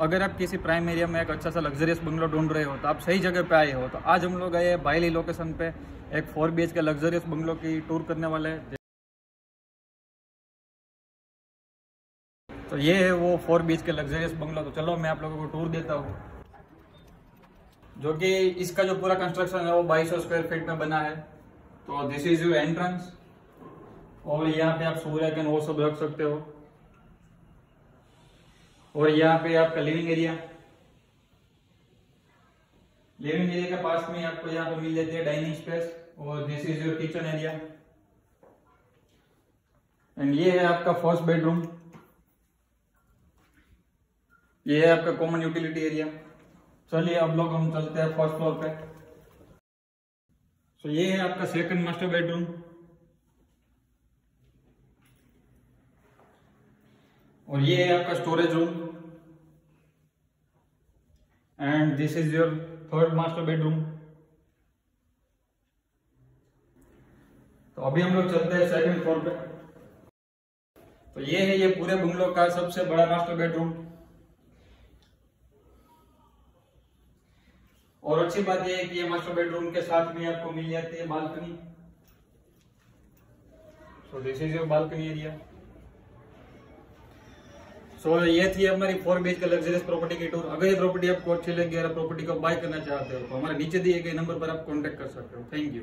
अगर आप किसी प्राइम एरिया में एक अच्छा सा लग्जरियस बंगलो ढूंढ रहे हो तो आप सही जगह पे आए हो तो आज हम लोग आए बाइली लोकेशन पे, एक four B K luxurious bungalow की टूर करने वाले हैं। तो ये है वो फोर बीच के लग्जरियस बंगलो तो चलो मैं आप लोगों को टूर देता हूँ। जो कि इसका जो पूरा कंस्ट्रक्शन है, वो बाईस स्क्वायर फीट में बना है। तो दिस इज़ योर एंट्रेंस और यहाँ पे आप सूर्य कैन वो सब रख सकते हो। और यहाँ पे आपका लिविंग एरिया लिविंग एरिया के पास में आपको यहाँ पे मिल जाती है डाइनिंग स्पेस और this is your kitchen area and ये है आपका फ़र्स्ट बेडरूम ये है आपका कॉमन यूटिलिटी एरिया चलिए अब लोग हम चलते हैं फ़र्स्ट फ्लोर पे। सो so, ये है आपका सेकंड मास्टर बेडरूम और ये है आपका storage room and this is your third master bedroom तो अभी हम लोग चलते हैं सेकंड फ्लोर पे. तो ये है ये पूरे बंगलो का सबसे बड़ा मास्टर बेडरूम और अच्छी बात यह है कि ये मास्टर बेडरूम के साथ में आपको मिल जाती है balcony so this is your balcony area so so, ये थी हमारी फोर बीच का लग्जरियस प्रॉपर्टी की टूर अगर ये प्रॉपर्टी आपको अच्छी लगी और प्रॉपर्टी को बाय करना चाहते हो तो हमारे नीचे दिए गए नंबर पर आप कॉन्टेक्ट कर सकते हो. Thank you